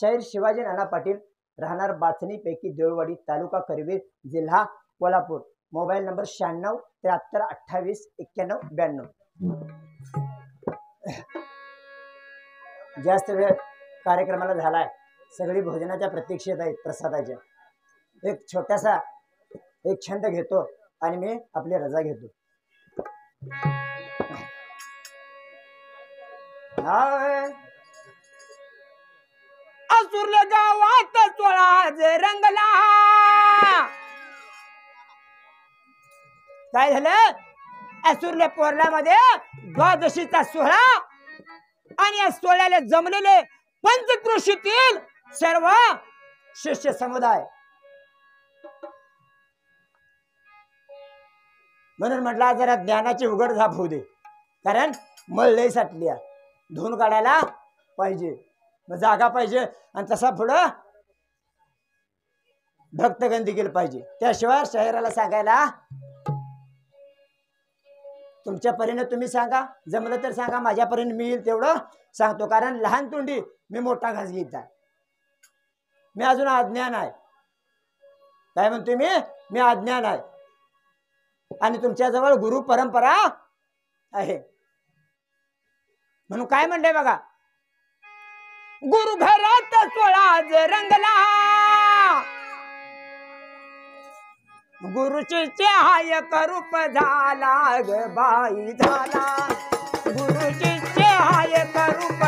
शाहीर शिवाजी नाना पाटील राहणार बाचणीपैकी देऊळवाडी तालुका करवीर जिल्हा कोल्हापूर. मोबाईल नंबर शहाण्णव त्र्याहत्तर अठ्ठावीस एक्क्याण्णव ब्याण्णव. जास्त वेळ कार्यक्रमाला झालाय. सगळी भोजनाच्या प्रतीक्षेत आहेत प्रसादाच्या. एक छोटासा एक छंद घेतो आणि मी आपली रजा घेतो. हाय. असुरल्या गावात आज रंगला. काय झालं? असुरल्या पोरल्यामध्ये द्वादशीचा सोहळा आणि या सोहळ्याला जमलेले पंचकृषीतील सर्व शिष्य समुदाय. म्हणून म्हटला जरा ज्ञानाची उघड झाप होऊ दे. कारण मळ लय साठली धुवून काढायला पाहिजे. जागा पाहिजे आणि तसा पुढं भक्तगण देखील पाहिजे. त्याशिवाय शहराला सांगायला तुमच्या परीने तुम्ही सांगा जमलं तर सांगा माझ्या परीने मी येईल तेवढं सांगतो. कारण लहान तोंडी मी मोठा घास घेत आहे मी अजून अज्ञान आहे. काय म्हणतो मी? मी अज्ञान आहे. आणि तुमच्याजवळ गुरु परंपरा आहे. म्हणून काय म्हणलंय बघा? गुरु घरात सोळाज रंगला. गुरुची चहाय करूप झाला ग बाई झाला. गुरुची चहाय करूप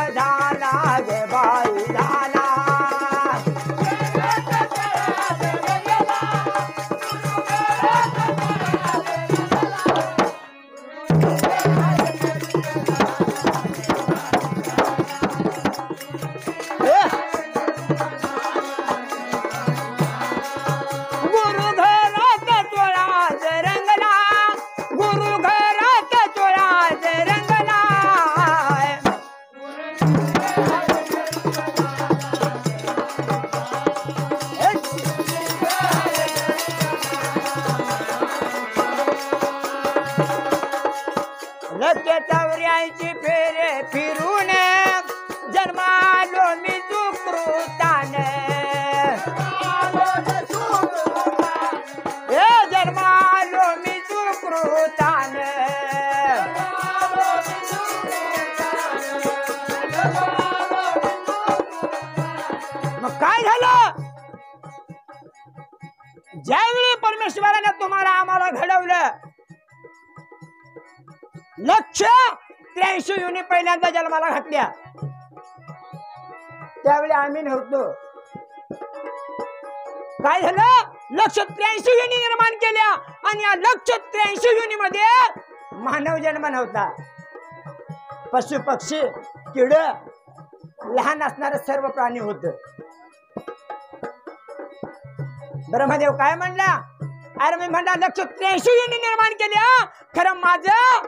काय झालं? ज्यावेळी परमेश्वराने तुम्हाला आम्हाला घडवलं लक्ष त्र्याऐंशी युनी पहिल्यांदा जन्माला घातल्या. त्यावेळी आम्ही नव्हतो. काय झालं? लक्ष त्र्याऐंशी युनी निर्माण केल्या आणि या लक्ष त्र्याऐंशी युनी मध्ये मानव जन्म नव्हता. पशु पक्षी किड लहान असणार सर्व प्राणी होत. ब्रह्मदेव काय म्हणला? अरे मी म्हणला लक्ष त्र्याऐंशी निर्माण केले खरं माझं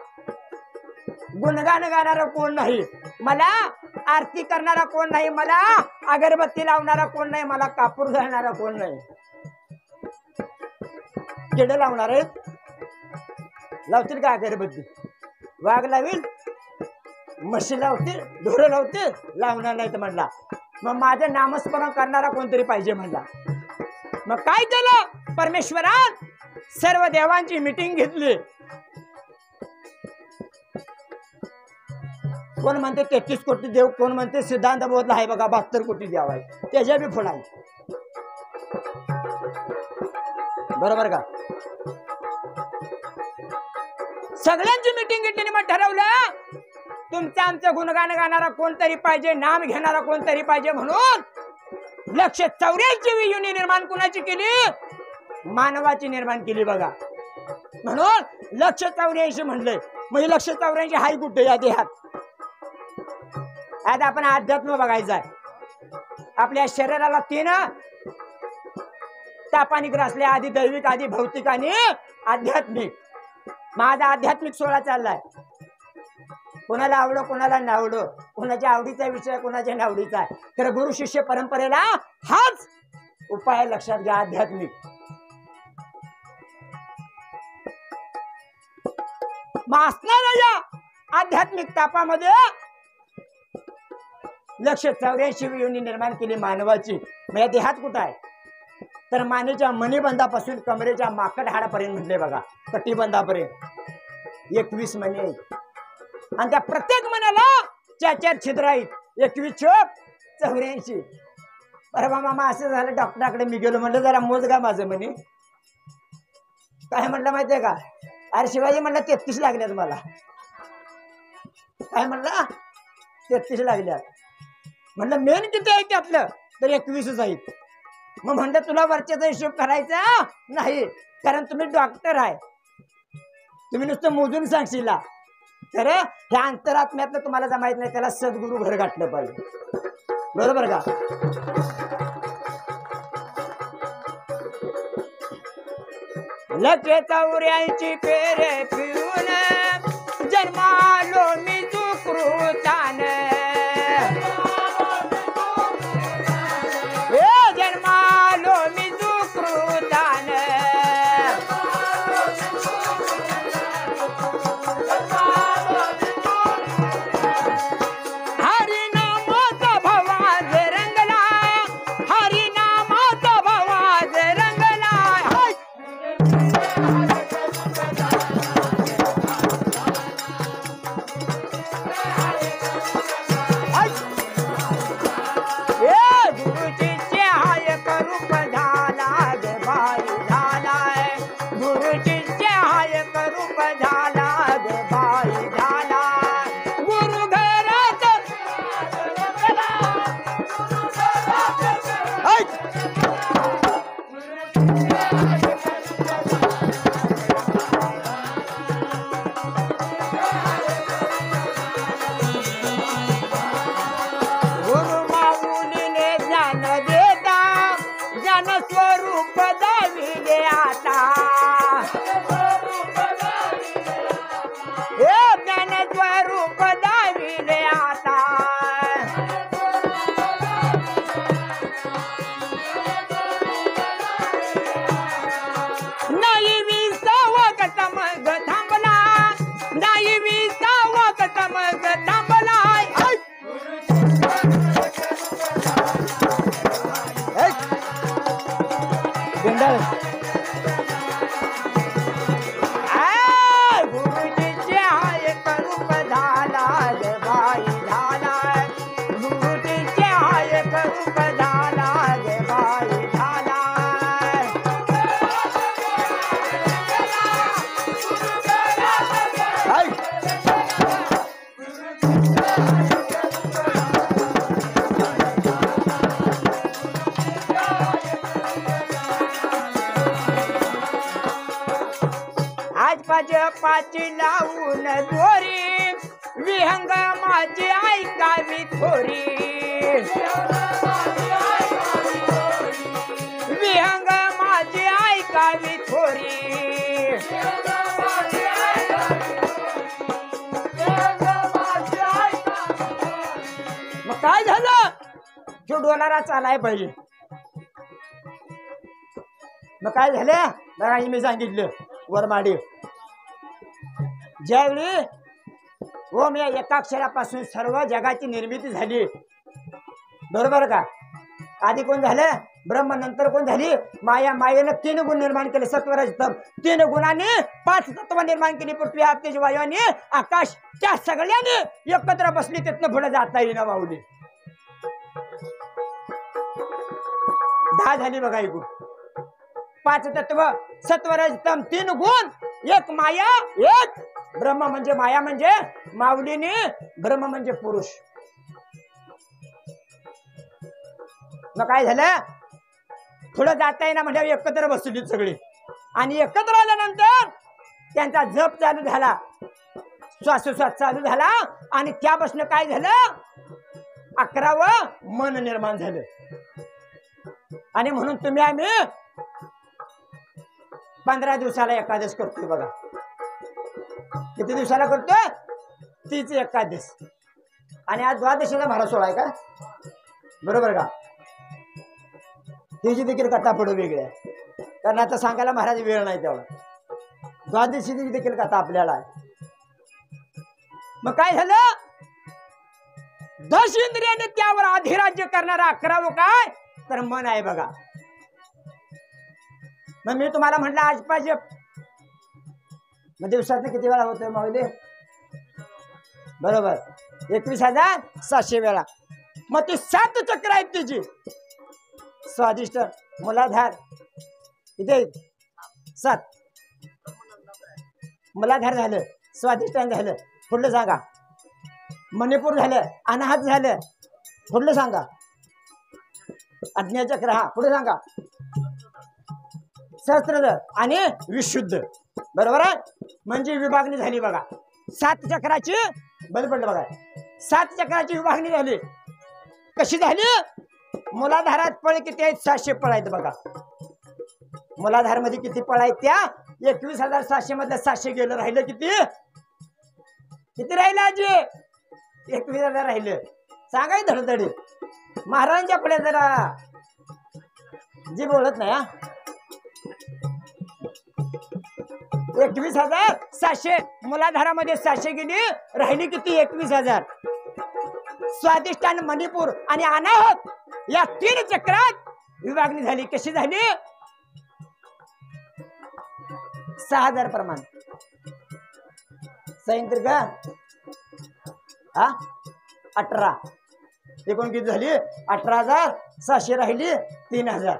गुणगान गाणारा कोण नाही? मला आरती करणारा कोण नाही? मला अगरबत्ती लावणारा कोण नाही? मला कापूर घालणारा कोण नाही? किड लावणार आहेत? लावतील का अगरबत्ती? वाघ लावील? म्हशी लावतील? ढोरं लावतील? लावणार नाहीत म्हणला. मग माझं नामस्मरण करणारा कोणतरी पाहिजे म्हणला. मग काय केलं? परमेश्वरात सर्व देवांची मिटिंग घेतली. कोण म्हणते तेहतीस कोटी देव कोण म्हणते सिद्धांत बोधला आहे बघा बहात्तर कोटी देव आहे. त्याच्या बी फळ आहे. बरोबर का? सगळ्यांची मिटिंग घेतली मग ठरवलं तुमचं आमचं गुणगान गाणारा कोणतरी पाहिजे नाम घेणारा कोणतरी पाहिजे म्हणून लक्ष चौऱ्याऐंशी युनी निर्माण कुणाची केली? मानवाची निर्माण केली बघा. म्हणून लक्ष चौऱ्याऐंशी म्हणलंय म्हणजे लक्ष चौऱ्याऐंशी हाय कुठे या देहात? आता आपण अध्यात्म बघायचं आहे आपल्या शरीराला तीन तापाने ग्रासले आधी दैविक आधी भौतिक आणि आध्यात्मिक. माझा आध्यात्मिक सोहळा चाललाय. कोणाला आवडो कोणाला नावडो. कोणाच्या आवडीचा विषय कोणाच्या नावडीचा आहे. तर गुरु शिष्य परंपरेला हाच उपाय लक्षात घ्या आध्यात्मिक. असणाऱ्या या आध्यात्मिक तापामध्ये. लक्ष चौऱ्याऐंशी योनी निर्माण केली मानवाची. म्हणजे देहात कुठं आहे? तर मानेच्या मणिबंधापासून कमरेच्या माकड हाडापर्यंत म्हटले बघा. कटिबंधापर्यंत. एकवीस महिने आणि त्या प्रत्येक मनाला चार चार छिद्र आहेत एकवीस चोप चौऱ्याऐंशी. परवा मामा असं झालं डॉक्टराकडे मी गेलो म्हणलं जरा मोज का माझं म्हणे. काय म्हटलं माहितीये का? अरे शिवाजी म्हणलं तेहतीस लागल्यात मला. काय म्हणला? तेहतीस लागल्यात. म्हणलं मेन किती आहे त्यातलं? तर एकवीसच आहेत. मग म्हणलं तुला वरच्याचा हिशोब करायचा? नाही कारण तुम्ही डॉक्टर आहे. तुम्ही नुसतं मोजून सांगशीला. खरं? हे अंतरात्म्यातलं तुम्हाला जमायत नाही त्याला सद्गुरू घर गाठलं पाहिजे. बरोबर का? लके चौऱ्याची पेरे फिरून जन्मालो पाची लावून दोरी. विहंग माझी ऐकावी थोरी. विहंग माझी ऐकावी थोरी. मग काय झालं? जो डोलारा चालाय पाहिजे. मग काय झालं? बघा मी सांगितलं वरमाडी. ज्यावेळी ओम या एकाक्षरापासून सर्व जगाची निर्मिती झाली. बरोबर का? आधी कोण झालं? ब्रह्म नंतर कोण झाली? माया मायेनं तीन गुण निर्माण केले सत्वरज तीन गुणाने पाच तत्व निर्माण केली पृथ्वी आकाश वायू आणि आकाश. त्या सगळ्यांनी एकत्र बसली तिथनं पुढे जाता येईना माऊली. दहा झाली बघा ही गुण. पाच तत्व सत्वरज तीन गुण एक माया एक ब्रह्म म्हणजे माया म्हणजे माऊलीने ब्रह्म म्हणजे पुरुष. मग काय झालं? थोडं जाता येईना म्हणजे एकत्र बसली सगळी. आणि एकत्र आल्यानंतर त्यांचा जप चालू झाला. श्वासोश्वास चालू झाला आणि त्यापासून काय झालं? अकरावं मन निर्माण झालं. आणि म्हणून तुम्ही आम्ही पंधरा दिवसाला एकादश करतोय बघा. किती दिवसाला करतोय? तीच एकादश आणि आज द्वादशीला महाराज सोळा आहे का? बरोबर का? तिची देखील कथा पुढे वेगळी आहे. कारण आता सांगायला महाराज वेळ नाही तेवढा. द्वादशीची देखील कथा आपल्याला आहे. मग काय झालं? दश इंद्रियाने त्यावर अधिराज्य करणारा अकरावं काय? तर मन आहे बघा. मग मी तुम्हाला म्हटलं आज पाहिजे मग दिवसात किती वेळा होतोय माऊली? बरोबर. एकवीस हजार सातशे वेळा. मग ती सात चक्र आहेत तुझी स्वादिष्ट मुलाधार. इथे सात. मुलाधार झालं स्वादिष्ट झालं. पुढलं सांगा. मणिपूर झालं अनाहत झालं. पुढलं सांगा. अज्ञाचक्र हा पुढे सांगा. सहस्त्रद आणि विशुद्ध. बरोबर आहे? म्हणजे विभागणी झाली बघा. सात चक्राची बंद पडलं बघा. सात चक्राची विभागणी झाली. कशी झाली? मुलाधारात पळ किती आहेत? सातशे पळ आहेत बघा. मुलाधारमध्ये किती पळ आहेत त्या? एकवीस हजार सातशे मधल्या सातशे गेलं राहिलं किती? किती राहिलं आजी? एकवीस हजार राहिलं. सांगाय धडधडी. महाराजांच्या पुढे जरा. जी बोलत नाही हा. एकवीस हजार सातशे मुलाधारामध्ये सातशे गेली राहिली किती? एकवीस हजार. स्वादिष्ट आणि मणिपूर आणि अनाहत या तीन चक्रात विभागणी झाली. कशी झाली? सहा हजार प्रमाण. सैंत्र का? हा? अठरा. एकूण किती झाली? अठरा हजार सहाशे राहिली तीन हजार.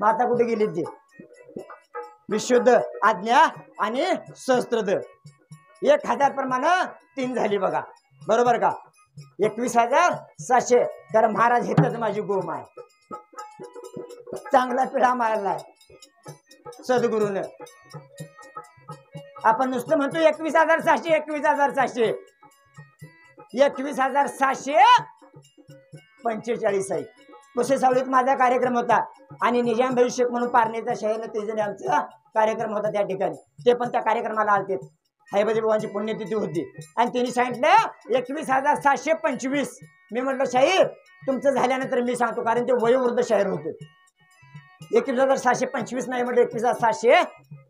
माता कुठे गेली ती विशुद्ध आज्ञा आणि सहस्त्रद. एक हजार प्रमाण तीन झाली बघा. बरोबर का? एकवीस हजार सातशे तर महाराज हेच माझी गोम आहे. चांगला पिढा मारलाय सद्गुरून. आपण नुसतं म्हणतो एकवीस हजार सहाशे एकवीस हजार सहाशे. एकवीस हजार सहाशे पंचेचाळीस आहे. पुसे सावळीत माझा कार्यक्रम होता. आणि निजाम भविष्य म्हणून पारनेचा शहर तेजने आमचा कार्यक्रम होता त्या ठिकाणी. ते पण त्या कार्यक्रमाला आलते. हैबदी बाबांची पुण्यतिथी होती. आणि त्यांनी सांगितलं एकवीस हजार सातशे पंचवीस. मी म्हटलं शाहीर तुमचं झाल्यानंतर मी सांगतो कारण ते वयोवृद्ध शहर होते. एकवीस हजार सातशे पंचवीस नाही म्हटलं एकवीस हजार सातशे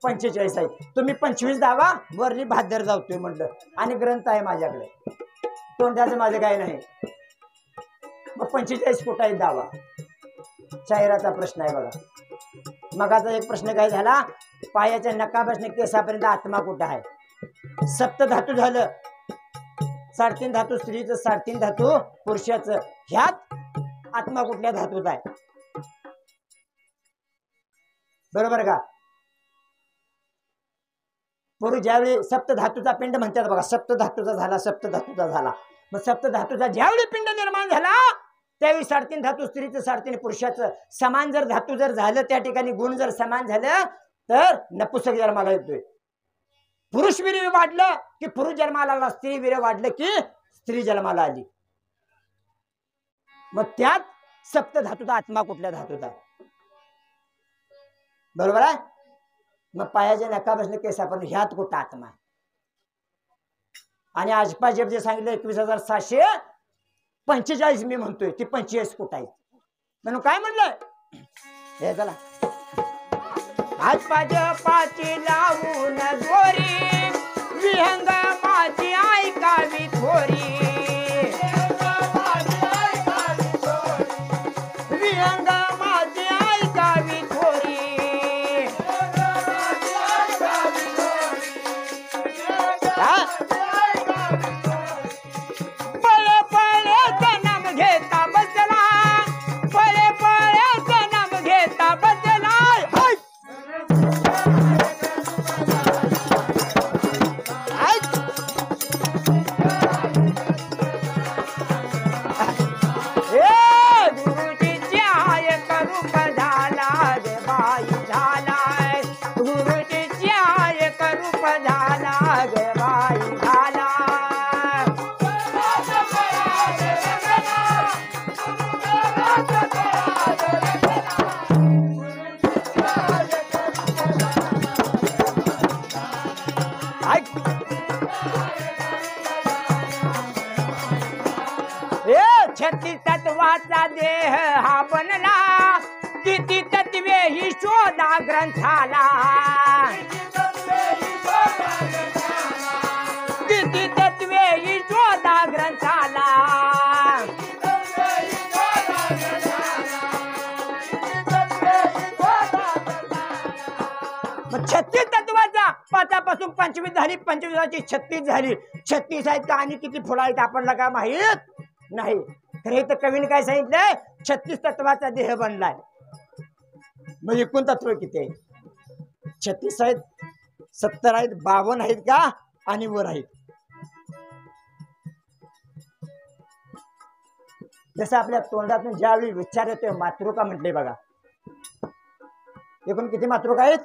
पंचेचाळीस आहे. तुम्ही पंचवीस दावा वरली भादर जावतोय म्हटलं. आणि ग्रंथ आहे माझ्याकडे. तोंडाचं माझं काय नाही. मग पंचेचाळीस कुठं आहे दावा. शाहिराचा प्रश्न आहे बघा. मगाचा एक प्रश्न काय झाला? पायाच्या नकापासून केसापर्यंत आत्मा कुठं आहे? सप्त धातू झालं. साडेतीन धातू स्त्रीचं साडेतीन धातू पुरुषाचं. ह्यात आत्मा कुठल्या धातूत आहे? बरोबर का? पुरुष ज्यावेळी सप्त धातूचा पिंड म्हणतात बघा सप्त धातूचा झाला सप्त धातूचा झाला. मग सप्त धातूचा ज्यावेळी पिंड निर्माण झाला त्यावेळी साडेतीन धातू स्त्रीचं साडेतीन पुरुषाचं. समान जर धातू जर झालं त्या ठिकाणी गुण जर समान झालं तर नपुसक जन्माला येतोय. पुरुष वीर वाढलं की पुरुष जन्माला आला स्त्री वीर वाढलं की स्त्री जन्माला आली. मग त्यात सप्त धातूचा आत्मा कुठल्या धातूचा? बरोबर आहे? मग पायाच्या नकापासून आपण ह्यात कुठं आत्मा आणि आजपा जे जे सांगितलं एकवीस हजार सहाशे पंचेचाळीस मी म्हणतोय ती पंचेचाळीस कुठं आहे. म्हणून काय म्हणलंय हे चला. आज पाज पाची लावून दोरी विहंग माझी ऐकावी थोरी. ती तत्वे यशोदा ग्रंथाला. छत्तीस तत्वाचा पाचापासून पंचवीस झाली पंचवीसाची छत्तीस झाली. छत्तीस आहेत का आणि किती फुला आहेत आपणला काय माहीत नाही. तर हे तर कवीने काय सांगितलंय? छत्तीस तत्वाचा देह बनलाय. मग एकूण तत्व किती आहे छत्तीस आहेत सत्तर आहेत बावन आहेत का? आणि वर आहेत. जसं आपल्या तोंडातून ज्यावेळी विचार येतोय मातृका म्हटले बघा. एकूण किती मातृका आहेत?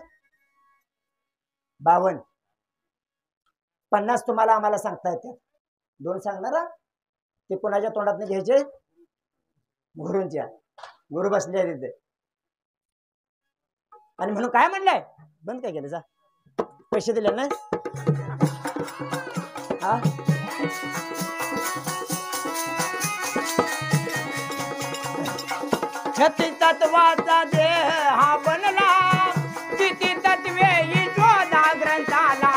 बावन पन्नास तुम्हाला आम्हाला सांगता येतात. दोन सांगणार ते कोणाच्या तोंडात घ्यायचे? गुरुंच्या. गुरु बसले तिथे आणि म्हणून काय म्हणलंय? बंद काय केलं जा? पैसे दिले ना? हा? छत्तीस तत्वाचा देह हा बनला. किती तत्वे ईश्वरा ग्रंथाला.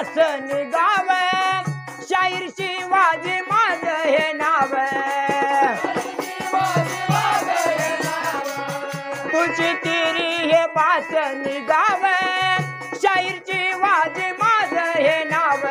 आसन गाव. शाहीर शिवाजी माझ हे नाव. तुझी तिरी हे बास गाव. शाहीर शिवाजी माझ हे नाव.